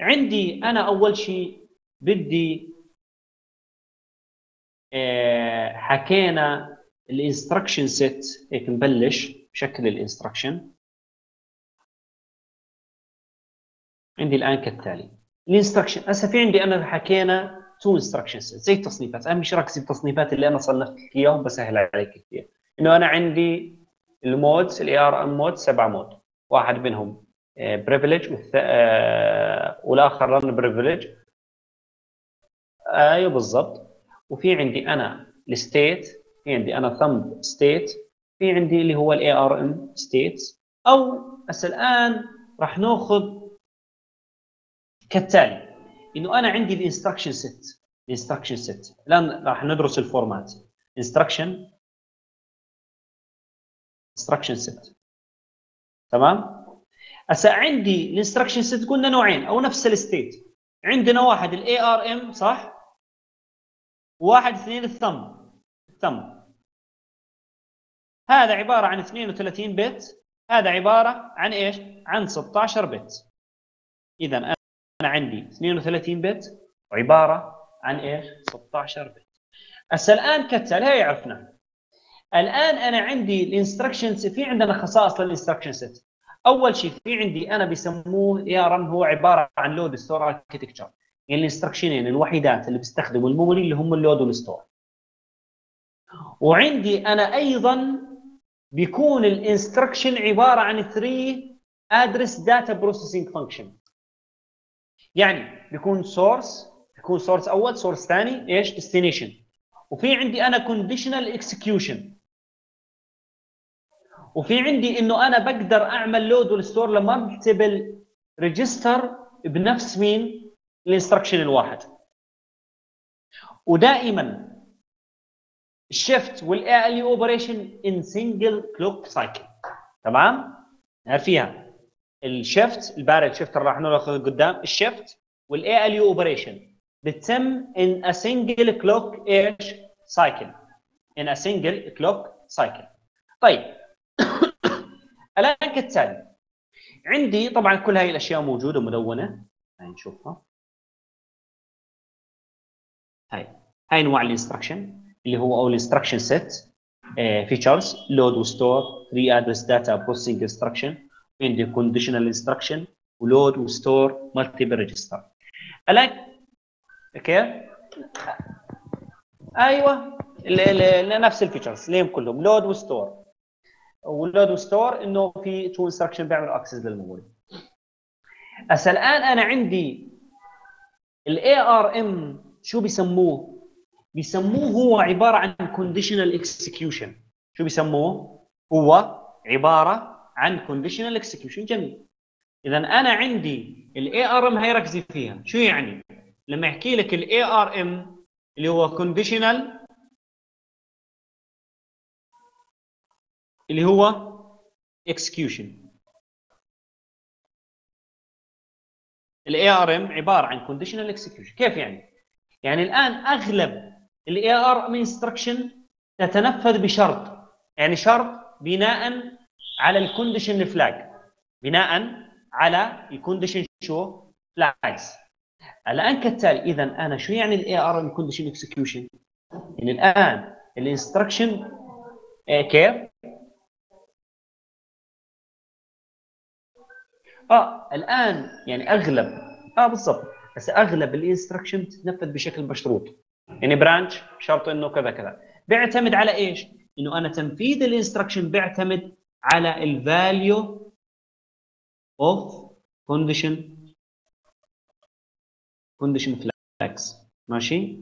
عندي أنا أول شيء بدي آه، حكينا ال instruction set هيك نبلش بشكل ال instruction عندي الآن كالتالي. ال instruction هسه في عندي أنا حكينا two instruction set زي التصنيفات. اهم شيء ركزي بالتصنيفات اللي أنا صنفت لك إياهم بسهل عليك كثير. إنه أنا عندي ال modes ال ARM mode سبع mode. واحد منهم privilege والاخر non privilege أيوه بالضبط. وفي عندي أنا ال state في عندي أنا Thumb state في عندي اللي هو ال ARM state أو هسه الآن راح ناخذ كالتالي إنه أنا عندي ال instruction set ال instruction set الآن راح ندرس ال format instruction instruction set تمام؟ هسه عندي ال instruction set قلنا نوعين أو نفس ال state عندنا واحد ال ARM صح؟ واحد اثنين ال Thumb. ال Thumb. هذا عبارة عن 32 bit هذا عبارة عن إيش؟ عن 16 bit اذا أنا عندي 32 bit وعباره عن إيش؟ 16 بت هسه الآن كالتالي هي عرفنا. الآن أنا عندي ال instructions في عندنا خصائص لل instruction set أول شيء في عندي أنا بسموه ARM هو عبارة عن load store architecture يعني ال instructionين الوحيدات اللي بيستخدموا ال memory اللي هم ال load وال store وعندي أنا أيضا بيكون ال instruction عبارة عن 3 address data processing function يعني بيكون source بيكون source أول source ثاني إيش؟ destination وفي عندي أنا conditional execution وفي عندي إنه أنا بقدر أعمل load وال store ل multiple register بنفس مين؟ ال instruction الواحد. ودائما ال shift وال ALU operation in single clock cycle تمام؟ فيها ال shift ال barrel shift راح ناخذ قدام ال shift وال ALU operation بتتم in a single clock إيش cycle in a single clock cycle طيب الآن كالتالي. عندي طبعا كل هاي الأشياء موجودة مدونه هاي نشوفها. هاي. هاي انواع ال instruction اللي هو أو ال instruction set. features load و store three address data processing instruction عندي conditional instruction و load و store multiple register الآن كيف؟ أيوه نفس ال features ليهم كلهم. load و store وال load و store إنه في two instruction بيعملوا access لل memory هسه الآن أنا عندي ال ARM شو بيسموه؟ بيسموه هو عبارة عن conditional execution شو بيسموه؟ هو عبارة عن conditional execution جميل اذا أنا عندي ال ARM هي ركزي فيها شو يعني؟ لما يحكي لك ال ARM اللي هو conditional اللي هو execution ال ARM عبارة عن conditional execution كيف يعني؟ يعني الآن أغلب الاي RM instruction تتنفذ بشرط. يعني شرط بناء على ال condition flag بناء على ال condition شو flags الآن كالتالي اذا أنا شو يعني ال ARM condition execution يعني الآن ال instruction كيف؟ آه الآن يعني أغلب آه بالضبط بس أغلب ال instruction تتنفذ بشكل مشروط يعني branch شرط إنه كذا كذا بيعتمد على إيش؟ إنه أنا تنفيذ ال instruction بيعتمد على ال value of condition condition flags ماشي؟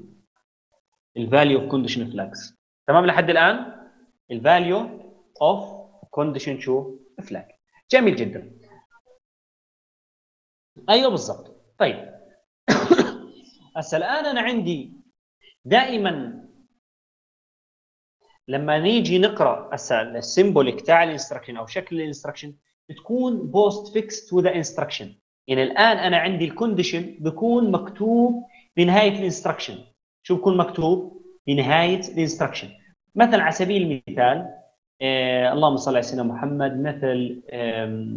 ال value of condition flags تمام لحد الآن؟ ال value of condition شو؟ flag جميل جدا أيوه بالضبط. طيب. هسه الآن أنا عندي دائما لما نيجي نقرأ هسه ال symbolic تاع ال instruction أو شكل ال instruction بتكون postfix to the instruction يعني الآن أنا عندي ال condition بيكون مكتوب بنهاية ال instruction شو بكون مكتوب؟ بنهاية ال instruction مثلا على سبيل المثال آه اللهم صل على سيدنا محمد مثل آه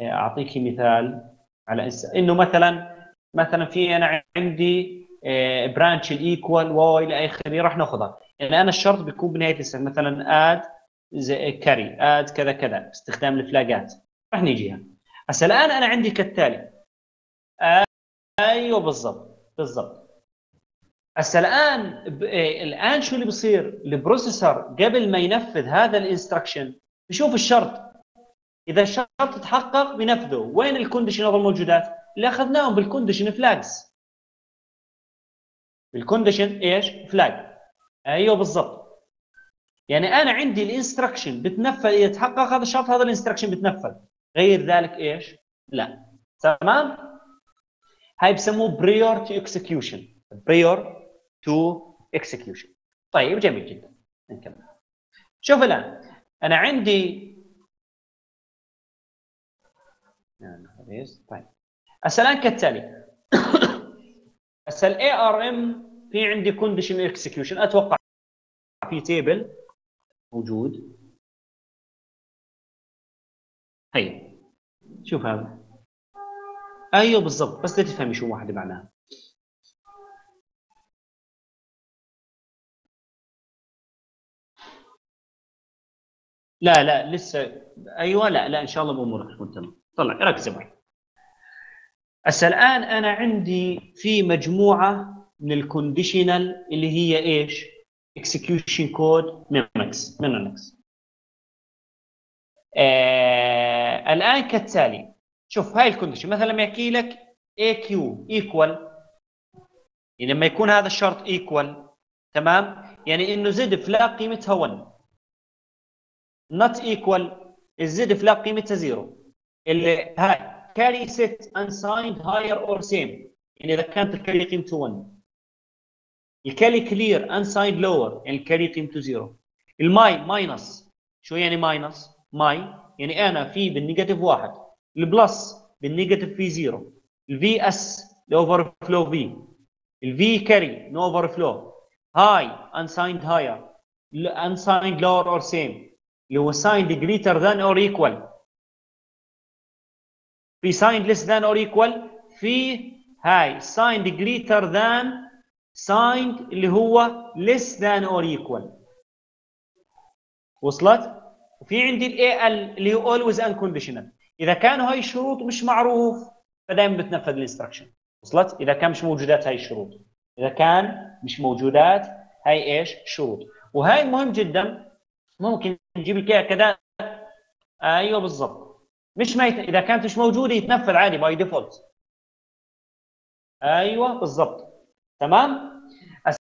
أعطيك مثال. على إنه مثلا مثلا في أنا عندي branch ال equal واو إلى آخره راح ناخذها. يعني أنا الشرط بيكون بنهاية السنة. مثلا add carry add كذا كذا باستخدام الفلاجات. راح نيجيها هسه الآن أنا عندي كالتالي. أيوه بالضبط بالضبط. هسه الآن ب... إيه، الآن شو اللي بصير ال processor قبل ما ينفذ هذا ال instruction بشوف الشرط. إذا الشرط تحقق بنفذه. وين ال condition الموجودات اللي أخذناهم بال condition flags بال condition إيش؟ flag أيوه بالضبط. يعني أنا عندي ال instruction بتنفذ إذا تحقق هذا الشرط هذا ال instruction بتنفذ. غير ذلك إيش؟ لا. تمام؟ هاي بسموه prior to execution prior to execution طيب جميل جدا. نكمل. شوف الآن أنا عندي طيب هسه الان كالتالي. هسه ال ARM في عندي condition execution أتوقع في table موجود. هي شوف هذا. أيوه بالضبط بس لتفهمي شو واحدة معناها. لا لا لسه أيوه لا لا إن شاء الله بأمورك تكون تمام طلع ركز معي هسه الآن أنا عندي في مجموعة من ال conditional اللي هي إيش؟ execution code mnemonics mnemonics آه الآن كالتالي شوف هاي ال condition مثلا لما يحكي لك EQ equal لما يكون هذا الشرط equal تمام؟ يعني إنه Z flag قيمتها 1 not equal ال Z flag قيمتها 0 اللي هاي carry set unsigned higher or same. يعني إذا كانت ال carry قيمته 1 ال carry clear unsigned lower. يعني ال carry قيمته 0 ال MI minus شو يعني minus؟ MI يعني أنا في بال negative واحد. ال plus بال negative في 0 ال VS ال overflow في ال V carry no overflow هاي unsigned higher. unsigned lower or same. اللي هو signed greater than or equal. في signed less than or equal في هاي signed greater than signed اللي هو less than or equal. وصلت؟ وفي عندي ال AL اللي هو always unconditional. إذا كانوا هاي الشروط مش معروف فدائما بتنفذ ال instruction وصلت؟ إذا كان مش موجودات هاي الشروط. إذا كان مش موجودات هاي إيش؟ شروط. وهاي مهم جدا. ممكن نجيب لك كذا. أيوه بالضبط. مش ما يت... إذا كانت مش موجودة يتنفذ عادي by default أيوه بالضبط. تمام؟